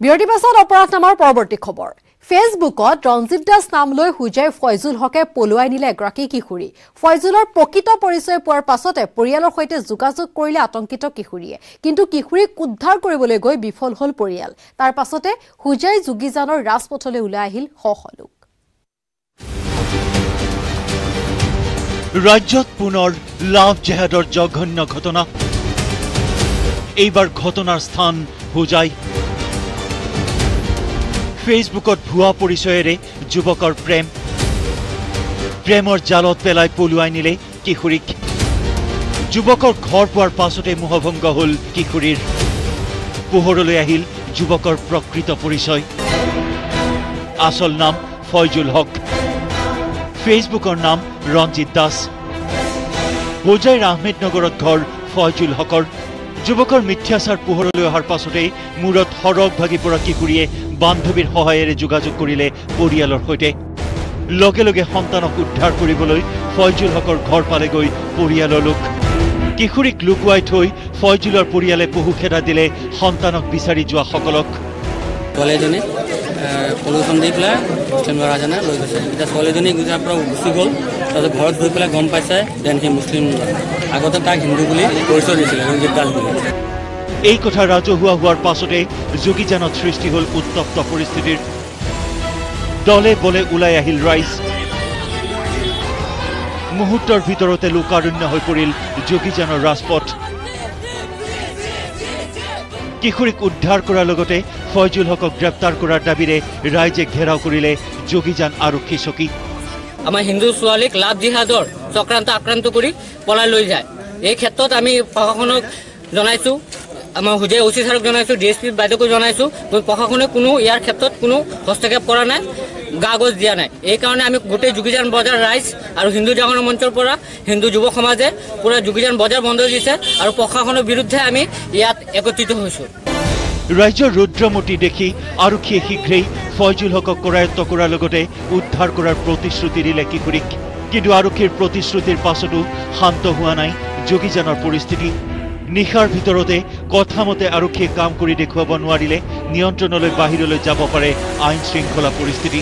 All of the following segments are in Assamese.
বিৰতিৰ পাছত অপৰাধ নামৰ পৰৱৰ্তী খবৰ। ফেচবুকত ৰঞ্জিত দাস নাম লৈ সুজয় ফয়জুল হকে পলুৱাই নিলে এগৰাকী কিশোৰী। ফয়জুলৰ প্ৰকৃত পৰিচয় পোৱাৰ পাছতে পৰিয়ালৰ সৈতে যোগাযোগ কৰিলে আতংকিত কিশোৰীয়ে। কিন্তু কিশোৰীক উদ্ধাৰ কৰিবলৈ গৈ বিফল হল পৰিয়াল। তাৰ পাছতে সুজয় যোগীজানৰ ৰাজপথলৈ ওলাই আহিল শ শ লোক। ৰাজ্যত পুনৰ লাভ জেহাদৰ জঘন্য ঘটনা। এইবাৰ ঘটনাৰ স্থান হোজাই। ফেচবুকত ভুৱা পৰিচয়েৰে যুৱকৰ প্ৰেম। প্ৰেমৰ জালত পেলাই পলুৱাই নিলে কিশোৰীক। যুৱকৰ ঘৰ পোৱাৰ পাছতে মোহভংগ হল কিশোৰীৰ। পোহৰলৈ আহিল যুৱকৰ প্ৰকৃত পৰিচয়। আচল নাম ফয়জুল হক। ফেচবুকৰ নাম ৰঞ্জিত দাস। হোজাইৰ আহমেদনগৰত ঘৰ ফয়জুল হকৰ। যুৱকৰ মিথ্যাচাৰ পোহৰলৈ অহাৰ পাছতেই মূৰত সৰগ ভাগি পৰা কিশোৰীয়ে বান্ধৱীৰ সহায়েৰে যোগাযোগ কৰিলে পৰিয়ালৰ সৈতে। লগে লগে সন্তানক উদ্ধাৰ কৰিবলৈ ফয়জুল হকৰ ঘৰ পালেগৈ পৰিয়ালৰ লোক। কিশোৰীক লুকুৱাই থৈ ফয়জুলৰ পৰিয়ালে পহু খেদা দিলে সন্তানক বিচাৰি যোৱাসকলক ছোৱালীজনী পলিউশ্যন দি পেলাই ল'ৰাজনে লৈ গৈছে। এতিয়া ছোৱালীজনী গুজৰাটৰ পৰা গুচি গ'ল। তাৰপিছত ঘৰত গৈ পেলাই গম পাইছে দেন সি মুছলিম। আগতে তাক হিন্দু বুলি পৰিচয় দিছিলে ৰঞ্জিত দাস বুলি। এই কথা ৰাজহুৱা হোৱাৰ পাছতে যোগীজানত সৃষ্টি হল উত্তপ্ত পৰিস্থিতিৰ। দলে বলে ওলাই আহিল ৰাইজ। মুহূৰ্তৰ ভিতৰতে লোকাৰণ্য হৈ পৰিল যোগীজানৰ ৰাজপথ। কিশোৰীক উদ্ধাৰ কৰাৰ লগতে ফয়জুল হকক গ্ৰেপ্তাৰ কৰাৰ দাবীৰে ৰাইজে ঘেৰাও কৰিলে যোগীজান আৰক্ষী চকী। আমাৰ হিন্দু ছোৱালীক লাভ জিহাদৰ চক্ৰান্ত আক্ৰান্ত কৰি পলাই লৈ যায়। এই ক্ষেত্ৰত আমি প্ৰশাসনক জনাইছোঁ আমাৰ হুজাই অ চি ছাৰক জনাইছোঁ ডি এছ পি বাইদেউকো জনাইছোঁ প্ৰশাসনে কোনো ইয়াৰ ক্ষেত্ৰত কোনো হস্তক্ষেপ কৰা নাই গা গজ দিয়া নাই। এইকাৰণে আমি গোটেই যোগীজান বজাৰ ৰাইজ আৰু হিন্দু জাগৰণ মঞ্চৰ পৰা হিন্দু যুৱ সমাজে পূৰা যোগীজান বজাৰ বন্ধ দিছে আৰু প্ৰশাসনৰ বিৰুদ্ধে আমি ইয়াত একত্ৰিত হৈছোঁ। ৰাজ্যৰ ৰুদ্ৰমূৰ্তি দেখি আৰক্ষীয়ে শীঘ্ৰেই ফয়জুল হকক কৰায়ত্ব কৰাৰ লগতে উদ্ধাৰ কৰাৰ প্ৰতিশ্ৰুতি দিলে কিশোৰীক। কিন্তু আৰক্ষীৰ প্ৰতিশ্ৰুতিৰ পাছতো শান্ত হোৱা নাই যোগীজানৰ পৰিস্থিতি। নিশাৰ ভিতৰতে কথামতে আৰক্ষীয়ে কাম কৰি দেখুৱাব নোৱাৰিলে নিয়ন্ত্ৰণলৈ বাহিৰলৈ যাব পাৰে আইন শৃংখলা পৰিস্থিতি।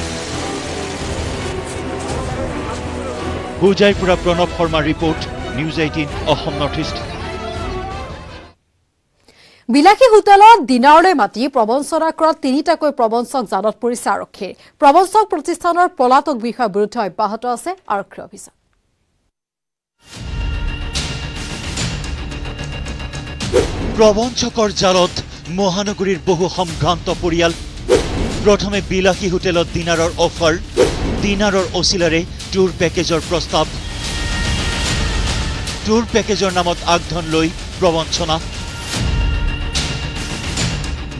হোজাইৰ পৰা প্ৰণৱ শৰ্মাৰ report News Eighteen Assam North East. বিলাসী হোটেলত ডিনাৰলৈ মাতি প্ৰবঞ্চনা কৰা তিনিটাকৈ প্ৰবঞ্চক জালত পৰিছে আৰক্ষীৰ প্ৰবঞ্চক প্ৰতিষ্ঠানৰ পলাতক বিষয়াৰ বিৰুদ্ধে অব্যাহত আছে আৰক্ষীৰ অভিযান। প্ৰবঞ্চকৰ জালত মহানগৰীৰ বহু সম্ভ্ৰান্ত পৰিয়াল। প্ৰথমে বিলাসী হোটেলত ডিনাৰৰ অফাৰ ডিনাৰৰ অচিলাৰে টুৰ পেকেজৰ প্ৰস্তাৱ। টুৰ পেকেজৰ নামত আগধন লৈ প্ৰবঞ্চনা।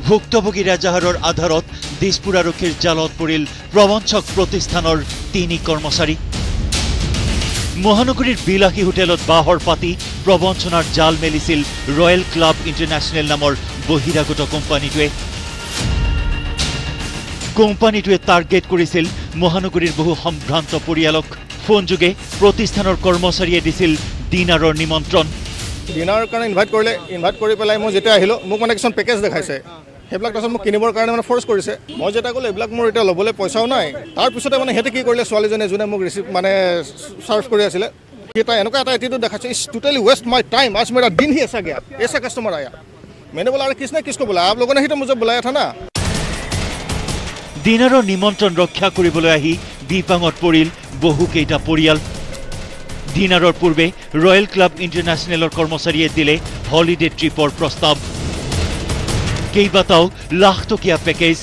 ভুক্তভোগী ৰাজাহাৰৰ আধাৰত দিছপুৰ আৰক্ষীৰ জালত পৰিল প্ৰবঞ্চক প্ৰতিষ্ঠানৰ তিনি কৰ্মচাৰী। মহানগৰীৰ বিলাসী হোটেলত বাহৰ পাতি প্ৰবঞ্চনাৰ জাল মেলিছিল ৰয়েল ক্লাব ইণ্টাৰনেশ্যনেল নামৰ বহিৰাগত কোম্পানীটোৱে। কোম্পানীটোৱে টাৰ্গেট কৰিছিল মহানগৰীৰ বহু সম্ভ্ৰান্ত পৰিয়ালক। ফোনযোগে প্ৰতিষ্ঠানৰ কৰ্মচাৰীয়ে দিছিল ডিনাৰৰ নিমন্ত্ৰণ। ডিনাৰৰ কাৰণে ইনভাইট কৰিলে ইনভাইট কৰি পেলাই মই যেতিয়া আহিলোঁ মোক মানে কিছুমান পেকেজ দেখাইছে। সেইবিলাক তাৰপিছত মোক কিনিবৰ কাৰণে মানে ফৰ্চ কৰিছে। মই যেতিয়া ক'লোঁ এইবিলাক মোৰ এতিয়া ল'বলৈ পইচাও নাই। তাৰপিছতে মানে সিহঁতে কি কৰিলে ছোৱালীজনীয়ে যোনে মোক ৰিচিভ মানে ছাৰ্ভ কৰি আছিলে সি তাই এনেকুৱা এটা এটিটিউড দেখাইছে is totally waste my time আজ মেৰা দিন হি এচা গিয়া এচা কাষ্টমাৰ আয়া। মেনে বোলা আৰু কৃষ্ণে কৃষ্ণ বোলা আপোনালোকৰ নাহিতো মোৰ বোলাই এটা না? ডিনাৰৰ নিমন্ত্ৰণ ৰক্ষা কৰিবলৈ আহি দিপাঙত পৰিল বহুকেইটা পৰিয়াল। ডিনাৰৰ পূৰ্বে ৰয়েল ক্লাব ইণ্টাৰনেশ্যনেলৰ কৰ্মচাৰীয়ে দিলে হলিডে ট্ৰিপৰ প্ৰস্তাৱ। কেইবাটাও লাখটকীয়া পেকেজ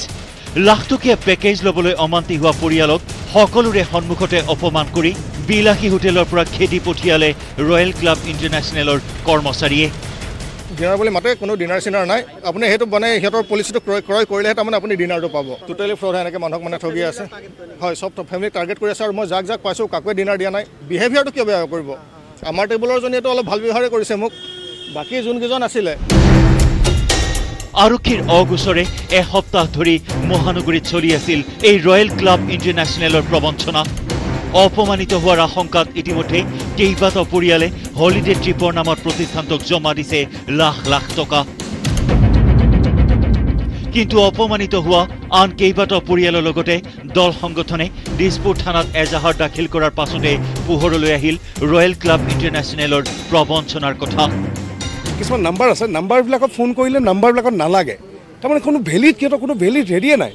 লাখটকীয়া পেকেজ ল'বলৈ অমান্তি হোৱা পৰিয়ালক সকলোৰে সন্মুখতে অপমান কৰি বিলাসী হোটেলৰ পৰা খেদি পঠিয়ালে ৰয়েল ক্লাব ইণ্টাৰনেশ্যনেলৰ কৰ্মচাৰীয়ে। ডিনাৰ বুলি মাতে কোনো ডিনাৰ চিনাৰ নাই। আপুনি সেইটো মানে সিহঁতৰ পলিচিটো ক্ৰয় ক্ৰয় কৰিলেহে তাৰমানে আপুনি ডিনাৰটো পাব। টোটেলি ফ্ৰড এনেকৈ মানুহক মানে ঠগি আছে। হয় চব ফেমিলিক টাৰ্গেট কৰি আছে আৰু মই যাক যাক পাইছোঁ কাকোৱে ডিনাৰ দিয়া নাই। বিহেভিয়াৰটো কিয় বেয়া কৰিব? আমাৰ টেবুলৰ জনীয়েতো অলপ ভাল ব্যৱহাৰে কৰিছে মোক। বাকী যোনকেইজন আছিলে আৰক্ষীৰ অগোচৰে এসপ্তাহ ধৰি মহানগৰীত চলি আছিল এই ৰয়েল ক্লাব ইণ্টাৰনেশ্যনেলৰ প্ৰবঞ্চনা। অপমানিত হোৱাৰ আশংকাত ইতিমধ্যে কেইবাটাও পৰিয়ালে হলিডে ট্ৰিপৰ নামত প্ৰতিষ্ঠানটোক জমা দিছে লাখ লাখ টকা। কিন্তু অপমানিত হোৱা আন কেইবাটাও পৰিয়ালৰ লগতে দল সংগঠনে দিছপুৰ থানাত এজাহাৰ দাখিল কৰাৰ পাছতে পোহৰলৈ আহিল ৰয়েল ক্লাব ইণ্টাৰনেশ্যনেলৰ প্ৰবঞ্চনাৰ কথা। কিছুমান নাম্বাৰ আছে নাম্বাৰবিলাকত ফোন কৰিলে নাম্বাৰবিলাকত নালাগে। তাৰমানে কোনো ভেলিড সিহঁতৰ কোনো ভেলিড হেৰিয়ে নাই।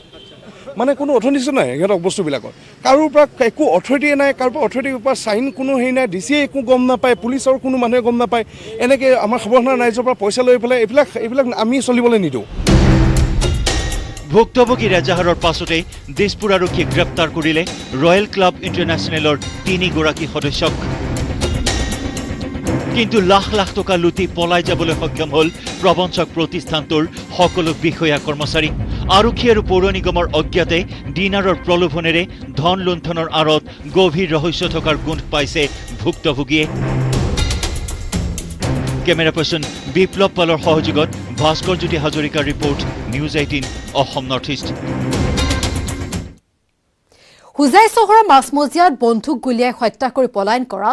মানে কোনো অথৰিটিছে নাই সিহঁতক বস্তুবিলাকত। কাৰোৰ পৰা একো অথৰিটিয়ে নাই কাৰোৰ পৰা অথৰিটিৰ পৰা চাইন কোনো হেৰি নাই ডি চিয়ে একো গম নাপায় পুলিচৰ কোনো মানুহে গম নাপায়। এনেকৈ আমাৰ সৰ্বসাধাৰণ ৰাইজৰ পৰা পইচা লৈ পেলাই এইবিলাক এইবিলাক আমি চলিবলৈ নিদিওঁ। ভুক্তভোগীৰ এজাহাৰৰ পাছতে দিছপুৰ আৰক্ষীয়ে গ্ৰেপ্তাৰ কৰিলে ৰয়েল ক্লাব ইণ্টাৰনেশ্যনেলৰ তিনিগৰাকী সদস্যক। কিন্তু লাখ লাখ টকা লুটি পলাই যাবলৈ সক্ষম হ'ল প্ৰবঞ্চক প্ৰতিষ্ঠানটোৰ সকলো বিষয়া কৰ্মচাৰী। আৰক্ষী আৰু পৌৰ নিগমৰ অজ্ঞাতে ডিনাৰৰ প্ৰলোভনেৰে ধন লুণ্ঠনৰ আঁৰত গভীৰ ৰহস্য থকাৰ গোন্ধ পাইছে ভুক্তভোগীয়ে। কেমেৰা পাৰ্চন বিপ্লৱ পালৰ সহযোগত ভাস্কৰ জ্যোতি হাজৰিকাৰ report News Eighteen Assam North East. Hojai চহৰৰ মাছমজিয়াত বন্দুক গুলীয়াই হত্যা কৰি পলায়ন কৰা